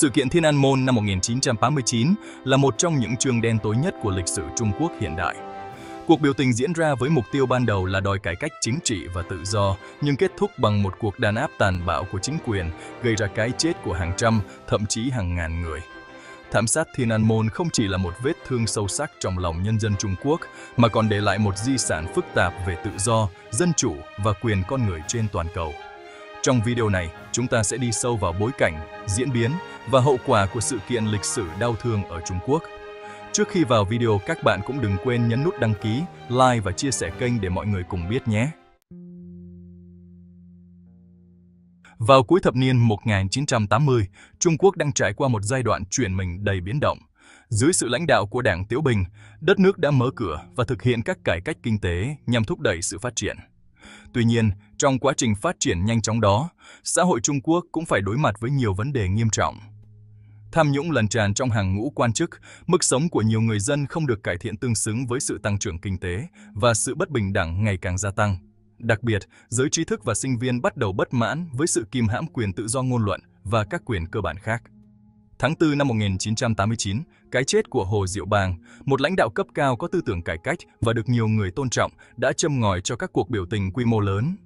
Sự kiện Thiên An Môn năm 1989 là một trong những chương đen tối nhất của lịch sử Trung Quốc hiện đại. Cuộc biểu tình diễn ra với mục tiêu ban đầu là đòi cải cách chính trị và tự do, nhưng kết thúc bằng một cuộc đàn áp tàn bạo của chính quyền, gây ra cái chết của hàng trăm, thậm chí hàng ngàn người. Thảm sát Thiên An Môn không chỉ là một vết thương sâu sắc trong lòng nhân dân Trung Quốc, mà còn để lại một di sản phức tạp về tự do, dân chủ và quyền con người trên toàn cầu. Trong video này, chúng ta sẽ đi sâu vào bối cảnh, diễn biến và hậu quả của sự kiện lịch sử đau thương ở Trung Quốc. Trước khi vào video, các bạn cũng đừng quên nhấn nút đăng ký, like và chia sẻ kênh để mọi người cùng biết nhé. Vào cuối thập niên 1980, Trung Quốc đang trải qua một giai đoạn chuyển mình đầy biến động. Dưới sự lãnh đạo của Đảng Tiểu Bình, đất nước đã mở cửa và thực hiện các cải cách kinh tế nhằm thúc đẩy sự phát triển. Tuy nhiên, trong quá trình phát triển nhanh chóng đó, xã hội Trung Quốc cũng phải đối mặt với nhiều vấn đề nghiêm trọng. Tham nhũng lần tràn trong hàng ngũ quan chức, mức sống của nhiều người dân không được cải thiện tương xứng với sự tăng trưởng kinh tế và sự bất bình đẳng ngày càng gia tăng. Đặc biệt, giới trí thức và sinh viên bắt đầu bất mãn với sự kìm hãm quyền tự do ngôn luận và các quyền cơ bản khác. Tháng 4 năm 1989, cái chết của Hồ Diệu Bàng, một lãnh đạo cấp cao có tư tưởng cải cách và được nhiều người tôn trọng, đã châm ngòi cho các cuộc biểu tình quy mô lớn.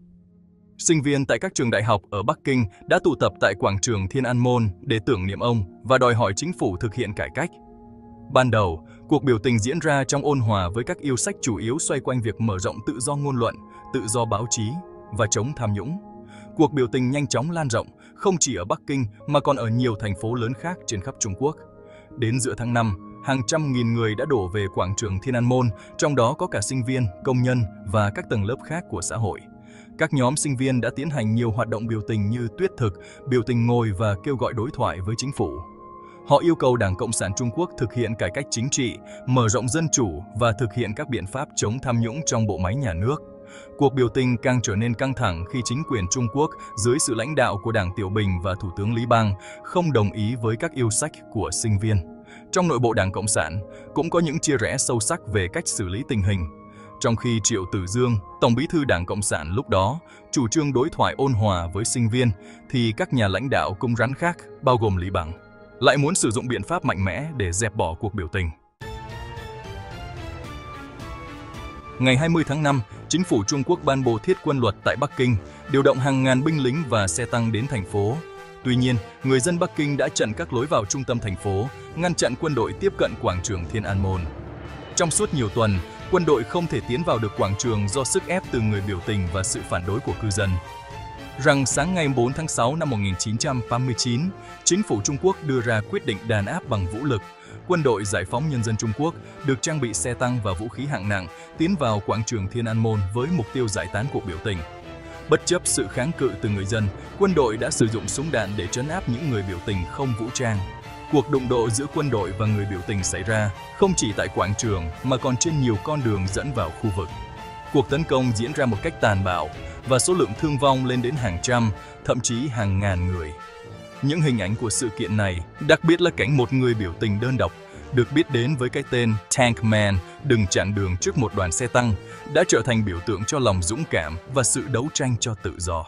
Sinh viên tại các trường đại học ở Bắc Kinh đã tụ tập tại quảng trường Thiên An Môn để tưởng niệm ông và đòi hỏi chính phủ thực hiện cải cách. Ban đầu, cuộc biểu tình diễn ra trong ôn hòa với các yêu sách chủ yếu xoay quanh việc mở rộng tự do ngôn luận, tự do báo chí và chống tham nhũng. Cuộc biểu tình nhanh chóng lan rộng, không chỉ ở Bắc Kinh mà còn ở nhiều thành phố lớn khác trên khắp Trung Quốc. Đến giữa tháng 5, hàng trăm nghìn người đã đổ về quảng trường Thiên An Môn, trong đó có cả sinh viên, công nhân và các tầng lớp khác của xã hội. Các nhóm sinh viên đã tiến hành nhiều hoạt động biểu tình như tuyết thực, biểu tình ngồi và kêu gọi đối thoại với chính phủ. Họ yêu cầu Đảng Cộng sản Trung Quốc thực hiện cải cách chính trị, mở rộng dân chủ và thực hiện các biện pháp chống tham nhũng trong bộ máy nhà nước. Cuộc biểu tình càng trở nên căng thẳng khi chính quyền Trung Quốc dưới sự lãnh đạo của Đảng Tiểu Bình và Thủ tướng Lý Bang không đồng ý với các yêu sách của sinh viên. Trong nội bộ Đảng Cộng sản cũng có những chia rẽ sâu sắc về cách xử lý tình hình. Trong khi Triệu Tử Dương, Tổng bí thư Đảng Cộng sản lúc đó, chủ trương đối thoại ôn hòa với sinh viên, thì các nhà lãnh đạo cung rắn khác, bao gồm Lý Bằng, lại muốn sử dụng biện pháp mạnh mẽ để dẹp bỏ cuộc biểu tình. Ngày 20 tháng 5, chính phủ Trung Quốc ban bố thiết quân luật tại Bắc Kinh, điều động hàng ngàn binh lính và xe tăng đến thành phố. Tuy nhiên, người dân Bắc Kinh đã chặn các lối vào trung tâm thành phố, ngăn chặn quân đội tiếp cận quảng trường Thiên An Môn. Trong suốt nhiều tuần, quân đội không thể tiến vào được quảng trường do sức ép từ người biểu tình và sự phản đối của cư dân. Rằng sáng ngày 4 tháng 6 năm 1939, chính phủ Trung Quốc đưa ra quyết định đàn áp bằng vũ lực, quân đội Giải phóng Nhân dân Trung Quốc được trang bị xe tăng và vũ khí hạng nặng tiến vào quảng trường Thiên An Môn với mục tiêu giải tán cuộc biểu tình. Bất chấp sự kháng cự từ người dân, quân đội đã sử dụng súng đạn để trấn áp những người biểu tình không vũ trang. Cuộc đụng độ giữa quân đội và người biểu tình xảy ra không chỉ tại quảng trường mà còn trên nhiều con đường dẫn vào khu vực. Cuộc tấn công diễn ra một cách tàn bạo và số lượng thương vong lên đến hàng trăm, thậm chí hàng ngàn người. Những hình ảnh của sự kiện này, đặc biệt là cảnh một người biểu tình đơn độc, được biết đến với cái tên Tank Man đừng chặn đường trước một đoàn xe tăng, đã trở thành biểu tượng cho lòng dũng cảm và sự đấu tranh cho tự do.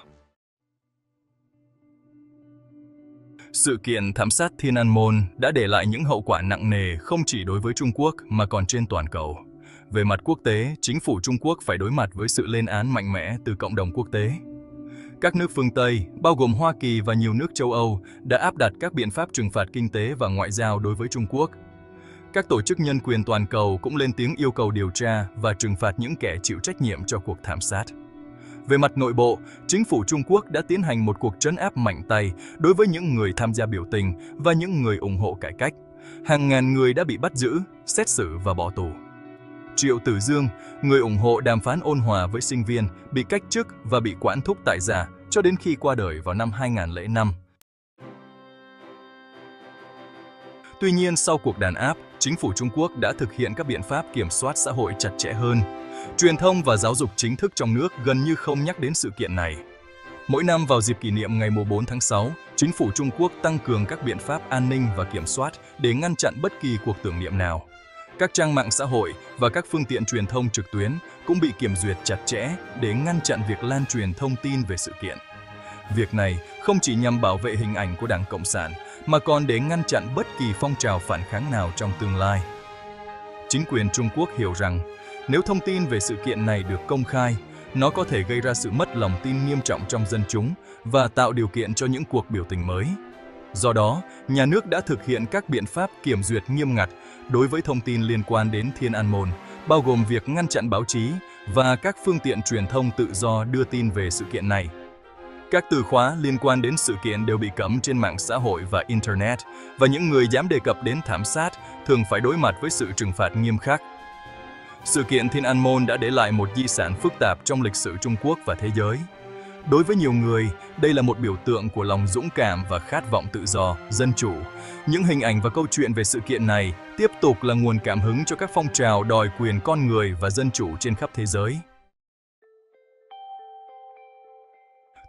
Sự kiện thảm sát Thiên An Môn đã để lại những hậu quả nặng nề không chỉ đối với Trung Quốc mà còn trên toàn cầu. Về mặt quốc tế, chính phủ Trung Quốc phải đối mặt với sự lên án mạnh mẽ từ cộng đồng quốc tế. Các nước phương Tây, bao gồm Hoa Kỳ và nhiều nước châu Âu, đã áp đặt các biện pháp trừng phạt kinh tế và ngoại giao đối với Trung Quốc. Các tổ chức nhân quyền toàn cầu cũng lên tiếng yêu cầu điều tra và trừng phạt những kẻ chịu trách nhiệm cho cuộc thảm sát. Về mặt nội bộ, chính phủ Trung Quốc đã tiến hành một cuộc trấn áp mạnh tay đối với những người tham gia biểu tình và những người ủng hộ cải cách. Hàng ngàn người đã bị bắt giữ, xét xử và bỏ tù. Triệu Tử Dương, người ủng hộ đàm phán ôn hòa với sinh viên, bị cách chức và bị quản thúc tại gia cho đến khi qua đời vào năm 2005. Tuy nhiên, sau cuộc đàn áp, chính phủ Trung Quốc đã thực hiện các biện pháp kiểm soát xã hội chặt chẽ hơn. Truyền thông và giáo dục chính thức trong nước gần như không nhắc đến sự kiện này. Mỗi năm vào dịp kỷ niệm ngày 4 tháng 6, chính phủ Trung Quốc tăng cường các biện pháp an ninh và kiểm soát để ngăn chặn bất kỳ cuộc tưởng niệm nào. Các trang mạng xã hội và các phương tiện truyền thông trực tuyến cũng bị kiểm duyệt chặt chẽ để ngăn chặn việc lan truyền thông tin về sự kiện. Việc này không chỉ nhằm bảo vệ hình ảnh của Đảng Cộng sản mà còn để ngăn chặn bất kỳ phong trào phản kháng nào trong tương lai. Chính quyền Trung Quốc hiểu rằng, nếu thông tin về sự kiện này được công khai, nó có thể gây ra sự mất lòng tin nghiêm trọng trong dân chúng và tạo điều kiện cho những cuộc biểu tình mới. Do đó, nhà nước đã thực hiện các biện pháp kiểm duyệt nghiêm ngặt đối với thông tin liên quan đến Thiên An Môn, bao gồm việc ngăn chặn báo chí và các phương tiện truyền thông tự do đưa tin về sự kiện này. Các từ khóa liên quan đến sự kiện đều bị cấm trên mạng xã hội và Internet, và những người dám đề cập đến thảm sát thường phải đối mặt với sự trừng phạt nghiêm khắc. Sự kiện Thiên An Môn đã để lại một di sản phức tạp trong lịch sử Trung Quốc và thế giới. Đối với nhiều người, đây là một biểu tượng của lòng dũng cảm và khát vọng tự do, dân chủ. Những hình ảnh và câu chuyện về sự kiện này tiếp tục là nguồn cảm hứng cho các phong trào đòi quyền con người và dân chủ trên khắp thế giới.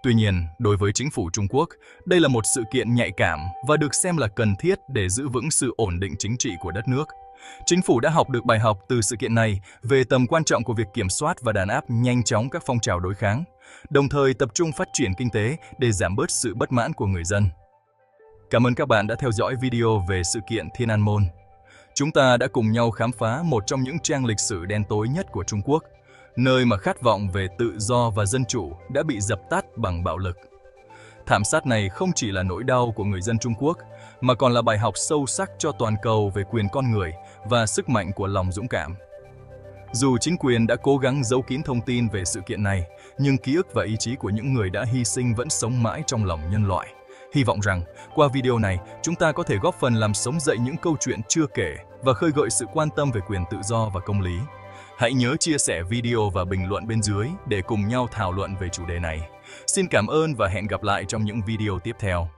Tuy nhiên, đối với chính phủ Trung Quốc, đây là một sự kiện nhạy cảm và được xem là cần thiết để giữ vững sự ổn định chính trị của đất nước. Chính phủ đã học được bài học từ sự kiện này về tầm quan trọng của việc kiểm soát và đàn áp nhanh chóng các phong trào đối kháng, đồng thời tập trung phát triển kinh tế để giảm bớt sự bất mãn của người dân. Cảm ơn các bạn đã theo dõi video về sự kiện Thiên An Môn. Chúng ta đã cùng nhau khám phá một trong những trang lịch sử đen tối nhất của Trung Quốc, nơi mà khát vọng về tự do và dân chủ đã bị dập tắt bằng bạo lực. Thảm sát này không chỉ là nỗi đau của người dân Trung Quốc, mà còn là bài học sâu sắc cho toàn cầu về quyền con người và sức mạnh của lòng dũng cảm. Dù chính quyền đã cố gắng giấu kín thông tin về sự kiện này, nhưng ký ức và ý chí của những người đã hy sinh vẫn sống mãi trong lòng nhân loại. Hy vọng rằng, qua video này, chúng ta có thể góp phần làm sống dậy những câu chuyện chưa kể và khơi gợi sự quan tâm về quyền tự do và công lý. Hãy nhớ chia sẻ video và bình luận bên dưới để cùng nhau thảo luận về chủ đề này. Xin cảm ơn và hẹn gặp lại trong những video tiếp theo.